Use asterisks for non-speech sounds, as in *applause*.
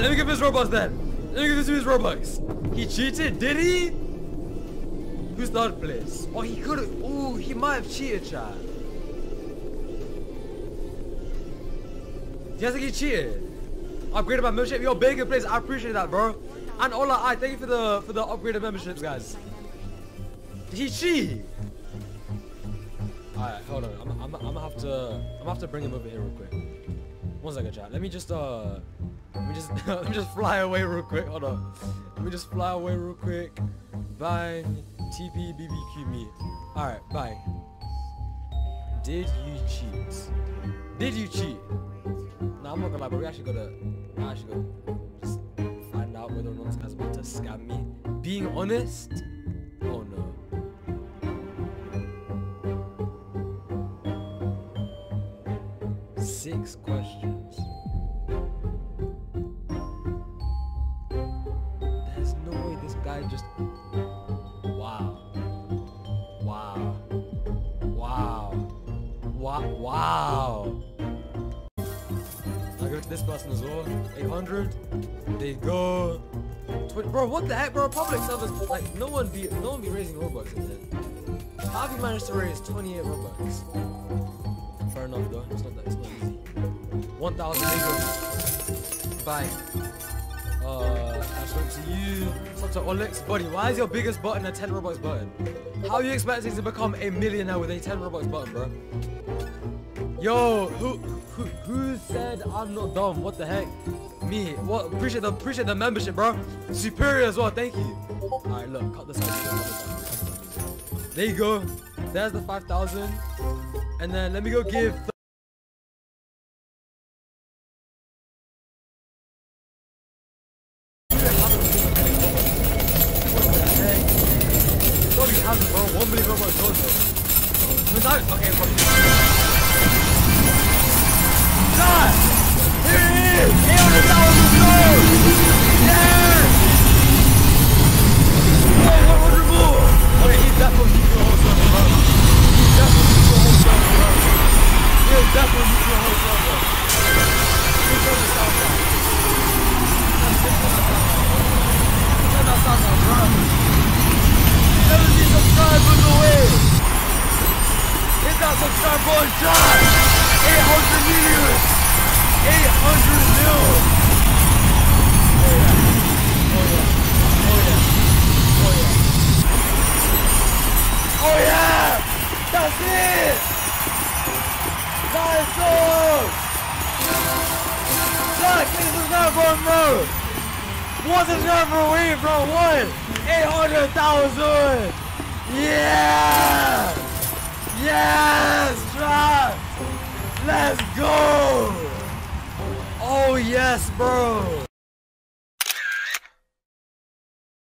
Let me give his Robux then. Let me give this to his Robux. He cheated, did he? Who's third place? Oh, he could have. Oh, he might have cheated, chat. Do you think he cheated? Upgraded my membership. Yo, bigger place. I appreciate that, bro. And Ola, I thank you for the for the upgraded memberships, guys. Did he cheat? Alright, hold on. I'm, I'm, I'm gonna have to I'm gonna have to bring him over here real quick. One second, chat. Let me just uh let me just *laughs* let me just fly away real quick. Hold on. Let me just fly away real quick. Bye. TP BBQ me. Alright, bye. Did you cheat? Did you cheat? Nah, I'm not gonna lie, but we actually gotta I actually gotta just find out whether or not this guy's about to scam me. Being honest? Oh no. Six questions. Guy just. Wow. Wow. Wow. Wow. Wow. I go to this person as well. 800. They go. Bro, what the heck, bro? Public servers, like, no one be, no one be raising Robux in it. How have you managed to raise 28 Robux? Fair enough, though. It's not that. It's not easy. 1,000 acres. Bye. You. Up to Olix. Buddy, why is your biggest button a 10 Robux button? How are you expecting to become a millionaire with a 10 Robux button, bro? Yo, who, who, who said I'm not dumb? What the heck? Me. What? Appreciate the, appreciate the membership, bro. Superior as well. Thank you. All right, look, cut this out. There you go. There's the 5,000. And then let me go give. Hasn't, bro. One million Robux gone, bro. Without, okay, bro. God! Here it is! John! 800 million! 800 mil! Oh yeah. That's it! This is not subscriber away, bro! One! 800,000! Yes, bro!